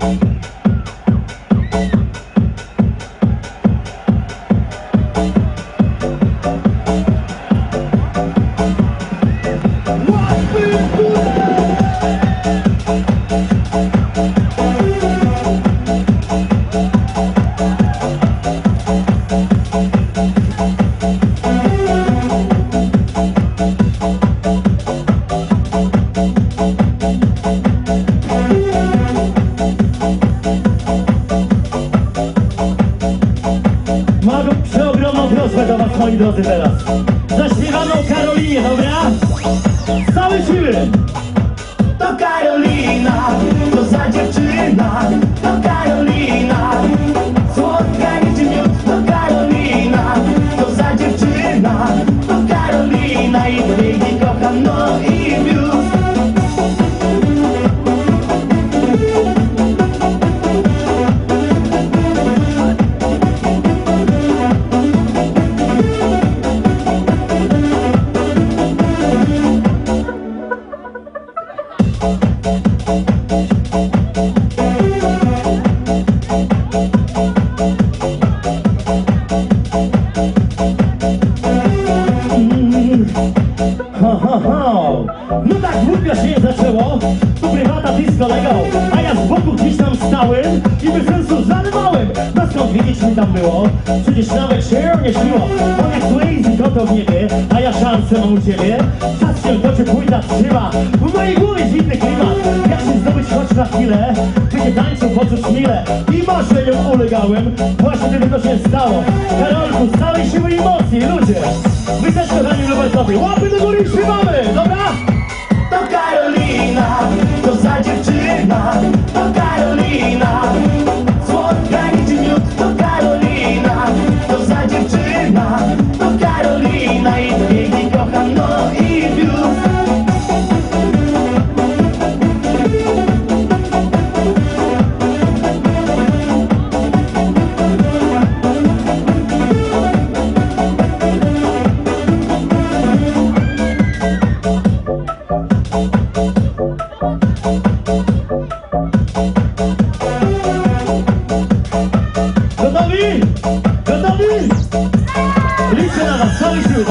Mam do was, moi drodzy, teraz. Zaśpiewamy o Karolinie, dobra? Z całej siły! To Karolina, to za dziewczyna, to Karolina, słodka niczym miód, to Karolina, to za dziewczyna, to Karolina i biegi No tak, głupio się zaczęło. Tu prywata disco a ja z tam stałem i bez skąd wiedzieć mi tam było? Przecież nawet się nie śniło. On jak Swayze to w niebie, a ja szansę mam u ciebie. Czas się toczy, płyta trzyma. W mojej głowie dziwny klimat. Jak się zdobyć choć na chwilę, gdy tańczą poczuć mile. I marzeniom ulegałem, właśnie gdyby to się stało. Karolku, z całej siły i emocji, ludzie. Wy też kochani Robertowi, łapy do góry i śpiewamy, dobra? To Karolina, to za dziewczyna, Gotowi? Gotowi? Liczę na was, całej siły,